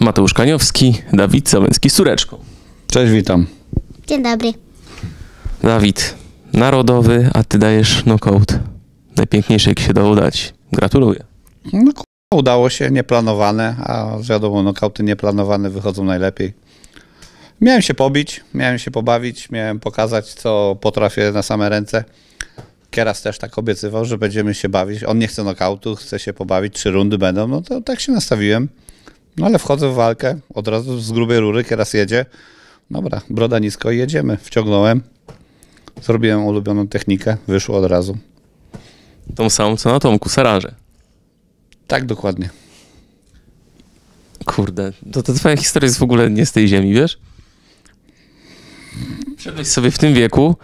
Mateusz Kaniowski, Dawid Załęcki z Sureczką. Cześć, witam. Dzień dobry. Dawid, narodowy, a ty dajesz knockout. Najpiękniejszy, jak się dało dać. Gratuluję. No, udało się, nieplanowane, a wiadomo, nokauty nieplanowane wychodzą najlepiej. Miałem się pobić, miałem się pobawić, miałem pokazać, co potrafię na same ręce. Kieras też tak obiecywał, że będziemy się bawić. On nie chce nokautu, chce się pobawić, trzy rundy będą, no to tak się nastawiłem. No ale wchodzę w walkę, od razu z grubej rury, Kieras jedzie. Dobra, broda nisko i jedziemy. Wciągnąłem, zrobiłem ulubioną technikę, wyszło od razu. Tą samą, co na Tomku, Saraże. Tak, dokładnie. Kurde, to, to twoja historia jest w ogóle nie z tej ziemi, wiesz? Wszedłeś sobie w tym wieku,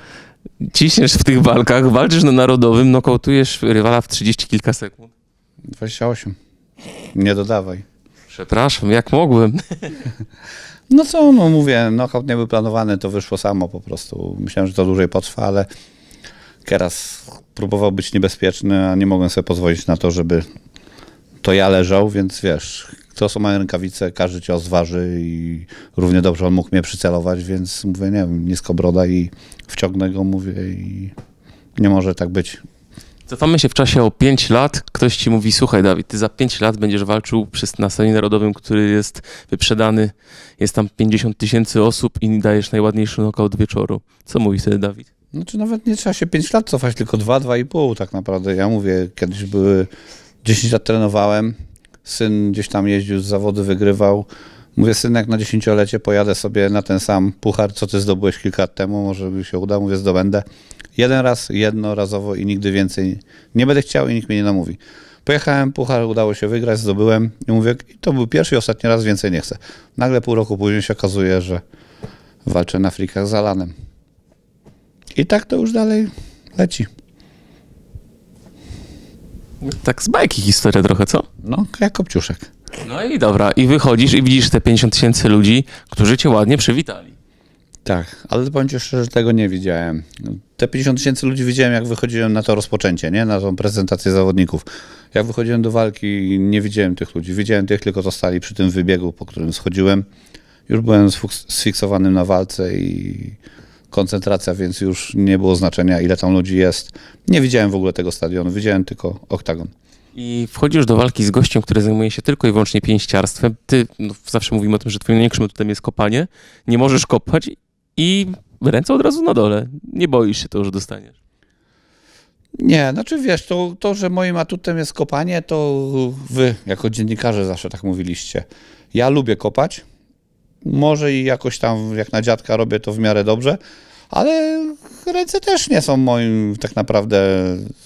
ciśniesz w tych walkach, walczysz na narodowym, nokautujesz rywala w 30 kilka sekund. 28. Nie dodawaj. Przepraszam, jak mogłem? No co, no mówię, knockout nie był planowany, to wyszło samo po prostu. Myślałem, że to dłużej potrwa, ale Keras próbował być niebezpieczny, a nie mogłem sobie pozwolić na to, żeby to ja leżał, więc wiesz, to są moje rękawice, każdy cios waży i równie dobrze on mógł mnie przycelować, więc mówię, nie wiem, nisko broda i wciągnę go, mówię i nie może tak być. Cofamy się w czasie o 5 lat. Ktoś ci mówi, słuchaj Dawid, ty za 5 lat będziesz walczył przy, na stadionie narodowym, który jest wyprzedany, jest tam 50 tysięcy osób i dajesz najładniejszy nokaut wieczoru. Co mówi wtedy Dawid? Znaczy nawet nie trzeba się 5 lat cofać, tylko 2, 2,5 tak naprawdę. Ja mówię, kiedyś były 10 lat trenowałem, syn gdzieś tam jeździł z zawody, wygrywał. Mówię, synek, na dziesięciolecie pojadę sobie na ten sam puchar, co ty zdobyłeś kilka lat temu, może by się uda. Mówię, zdobędę. Jeden raz, jednorazowo i nigdy więcej nie będę chciał i nikt mnie nie namówi. Pojechałem, puchar udało się wygrać, zdobyłem i mówię, i to był pierwszy i ostatni raz, więcej nie chcę. Nagle pół roku później się okazuje, że walczę na frikach z Alanem. I tak to już dalej leci. Tak z bajki historia trochę, co? No, jak Kopciuszek. No i dobra, i wychodzisz i widzisz te 50 tysięcy ludzi, którzy cię ładnie przywitali. Tak, ale powiem ci szczerze, że tego nie widziałem. Te 50 tysięcy ludzi widziałem, jak wychodziłem na to rozpoczęcie, nie? Na tą prezentację zawodników. Jak wychodziłem do walki, nie widziałem tych ludzi. Widziałem tych, tylko co stali przy tym wybiegu, po którym schodziłem. Już byłem sfiksowanym na walce i koncentracja, więc już nie było znaczenia, ile tam ludzi jest. Nie widziałem w ogóle tego stadionu, widziałem tylko oktagon. I wchodzisz do walki z gościem, który zajmuje się tylko i wyłącznie pięściarstwem. Ty, no, zawsze mówimy o tym, że twoim największym atutem jest kopanie. Nie możesz kopać i ręce od razu na dole. Nie boisz się to, że dostaniesz. Nie, znaczy wiesz, to, to, że moim atutem jest kopanie, to wy jako dziennikarze zawsze tak mówiliście. Ja lubię kopać, może i jakoś tam jak na dziadka robię to w miarę dobrze, ale ręce też nie są moim tak naprawdę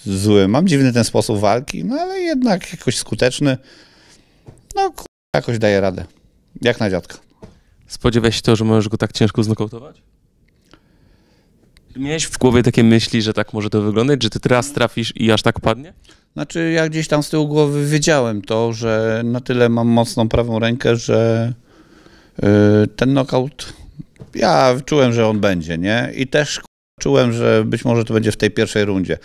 złym. Mam dziwny ten sposób walki, no ale jednak jakoś skuteczny. No jakoś daję radę. Jak na dziadka. Spodziewałeś się to, że możesz go tak ciężko znokautować? Miałeś w głowie takie myśli, że tak może to wyglądać, że ty teraz trafisz i aż tak padnie? Znaczy, ja gdzieś tam z tyłu głowy wiedziałem to, że na tyle mam mocną prawą rękę, że yy, ten knockout, ja czułem, że on będzie, nie? I też czułem, że być może to będzie w tej pierwszej rundzie.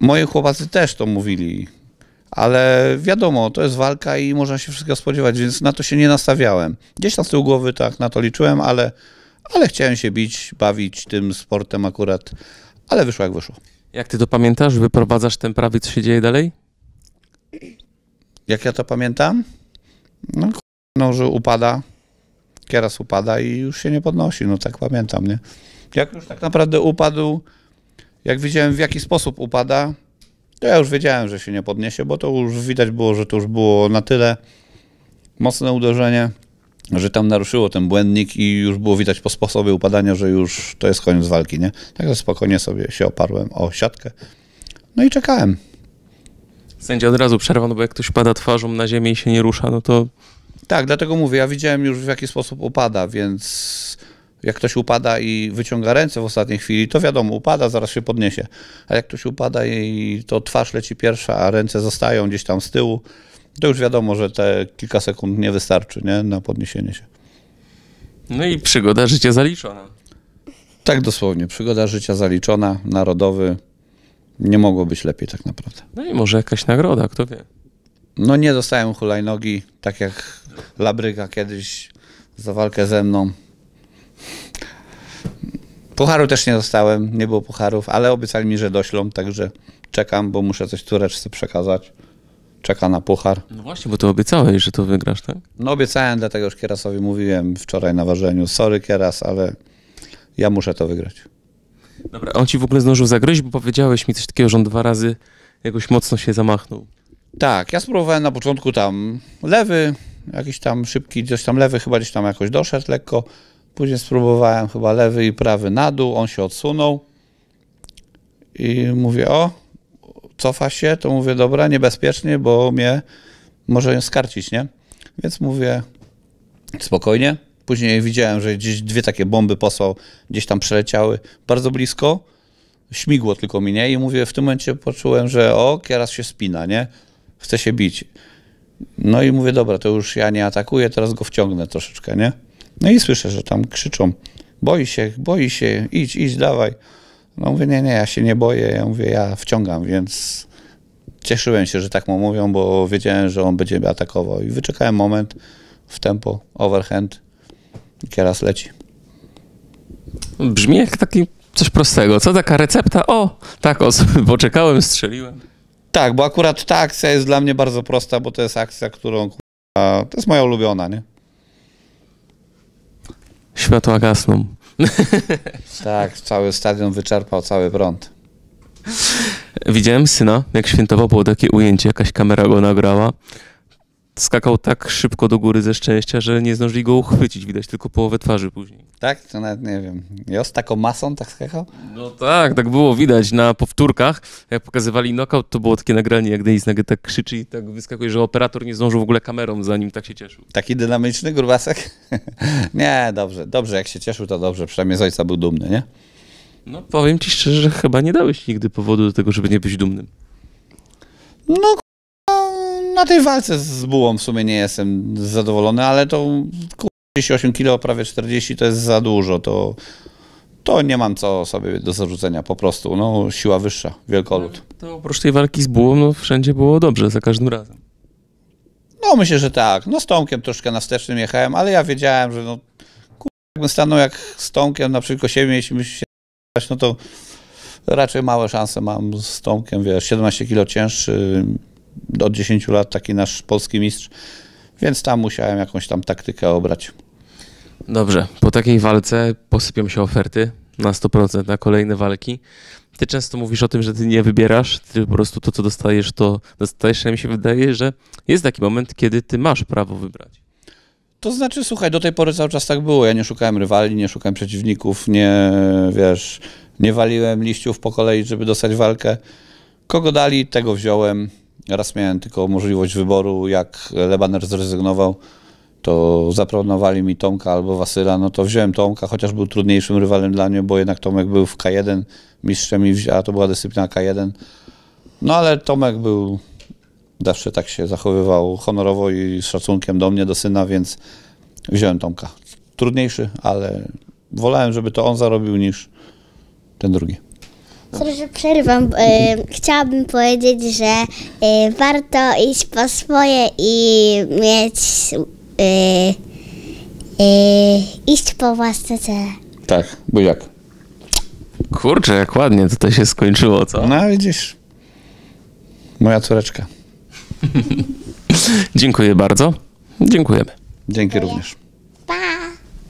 Moi chłopacy też to mówili, ale wiadomo, to jest walka i można się wszystkiego spodziewać, więc na to się nie nastawiałem. Gdzieś tam z tyłu głowy tak na to liczyłem, ale, ale chciałem się bić, bawić tym sportem akurat, ale wyszło jak wyszło. Jak ty to pamiętasz? Wyprowadzasz ten prawy, co się dzieje dalej? Jak ja to pamiętam? No, no że upada, kieras upada i już się nie podnosi, no tak pamiętam, nie? Jak już tak naprawdę upadł, jak widziałem w jaki sposób upada, to ja już wiedziałem, że się nie podniesie, bo to już widać było, że to już było na tyle mocne uderzenie, że tam naruszyło ten błędnik i już było widać po sposobie upadania, że już to jest koniec walki, nie? Także spokojnie sobie się oparłem o siatkę, no i czekałem. Sędzia od razu przerwał, no bo jak ktoś pada twarzą na ziemię i się nie rusza, no to Tak, dlatego mówię, ja widziałem już w jaki sposób upada, więc jak ktoś upada i wyciąga ręce w ostatniej chwili, to wiadomo, upada, zaraz się podniesie. A jak ktoś upada i to twarz leci pierwsza, a ręce zostają gdzieś tam z tyłu, to już wiadomo, że te kilka sekund nie wystarczy nie? na podniesienie się. no i przygoda życia zaliczona. Tak dosłownie, przygoda życia zaliczona, narodowy, nie mogło być lepiej tak naprawdę. No i może jakaś nagroda, kto wie. No nie dostałem hulajnogi, tak jak Labryga kiedyś za walkę ze mną. Pucharu też nie dostałem, nie było pucharów, ale obiecali mi, że doślą, także czekam, bo muszę coś Tureczce przekazać. Czeka na puchar. No właśnie, bo to obiecałeś, że to wygrasz, tak? No obiecałem, dlatego już Kierasowi mówiłem wczoraj na ważeniu. Sorry Kieras, ale ja muszę to wygrać. Dobra, on ci w ogóle zdążył zagryźć, bo powiedziałeś mi coś takiego, że on dwa razy jakoś mocno się zamachnął. Tak, ja spróbowałem na początku tam lewy, jakiś tam szybki, gdzieś tam lewy chyba gdzieś tam jakoś doszedł lekko. Później spróbowałem chyba lewy i prawy na dół, on się odsunął. I mówię, o, cofa się, to mówię, dobra, niebezpiecznie, bo mnie może skarcić, nie? Więc mówię, spokojnie. Później widziałem, że gdzieś dwie takie bomby posłał, gdzieś tam przeleciały bardzo blisko. Śmigło tylko mi? I mówię, w tym momencie poczułem, że o, kieras się spina, nie? Chce się bić. No i mówię, dobra, to już ja nie atakuję, teraz go wciągnę troszeczkę, nie? No i słyszę, że tam krzyczą, boi się, boi się, idź, idź, dawaj. No mówię, nie, nie, ja się nie boję, ja mówię, ja wciągam, więc cieszyłem się, że tak mu mówią, bo wiedziałem, że on będzie atakował i wyczekałem moment w tempo, overhand i kieras leci. Brzmi jak taki coś prostego. Co taka recepta? O, tak, poczekałem, strzeliłem. Tak, bo akurat ta akcja jest dla mnie bardzo prosta, bo to jest akcja, którą, to jest moja ulubiona, nie? Światła gasną. Tak, cały stadion wyczerpał cały prąd. Widziałem syna, jak świętował, było takie ujęcie, jakaś kamera go nagrała. Skakał tak szybko do góry ze szczęścia, że nie zdążyli go uchwycić. Widać tylko połowę twarzy później. Tak? To nawet nie wiem. Jos taką masą tak skakał? No tak, tak było widać na powtórkach. Jak pokazywali knockout, to było takie nagranie, jak Denis nagle tak krzyczy i tak wyskakuje, że operator nie zdążył w ogóle kamerą, zanim tak się cieszył. Taki dynamiczny grubasek? nie, dobrze, dobrze, jak się cieszył, to dobrze. Przynajmniej z ojca był dumny, nie? No powiem ci szczerze, że chyba nie dałeś nigdy powodu do tego, żeby nie być dumnym. No, na tej walce z bułą w sumie nie jestem zadowolony, ale to k***a, 38 kg, prawie 40 to jest za dużo, to, to nie mam co sobie do zarzucenia, po prostu, no, siła wyższa, wielkolud. To oprócz tej walki z bułą, no wszędzie było dobrze, za każdym razem. No, myślę, że tak, no z Tomkiem troszkę na wstecznym jechałem, ale ja wiedziałem, że no, jakbym stanął jak z Tomkiem naprzeciwko siebie, mieliśmy się no to raczej małe szanse mam z Tomkiem, wiesz, 17 kg cięższy, od 10 lat taki nasz polski mistrz, więc tam musiałem jakąś tam taktykę obrać. Dobrze, po takiej walce posypią się oferty na 100% na kolejne walki. Ty często mówisz o tym, że ty nie wybierasz, ty po prostu to, co dostajesz, to dostajesz. A mi się wydaje, że jest taki moment, kiedy ty masz prawo wybrać. To znaczy, słuchaj, do tej pory cały czas tak było. Ja nie szukałem rywali, nie szukałem przeciwników, nie, wiesz, nie waliłem liściów po kolei, żeby dostać walkę. Kogo dali, tego wziąłem. Raz miałem tylko możliwość wyboru, jak Lebaner zrezygnował, to zaproponowali mi Tomka albo Wasyla, no to wziąłem Tomka, chociaż był trudniejszym rywalem dla mnie, bo jednak Tomek był w K1 mistrzem, a to była dyscyplina K1. No ale Tomek był, zawsze tak się zachowywał honorowo i z szacunkiem do mnie, do syna, więc wziąłem Tomka. Trudniejszy, ale wolałem, żeby to on zarobił niż ten drugi. Sorry, że przerwam. E, chciałabym powiedzieć, że e, warto iść po swoje i mieć. E, e, iść po własne cele. Tak, buziak. Kurczę, jak ładnie tutaj się skończyło, co? No widzisz, moja córeczka. Dziękuję bardzo. Dziękujemy. Dzięki również.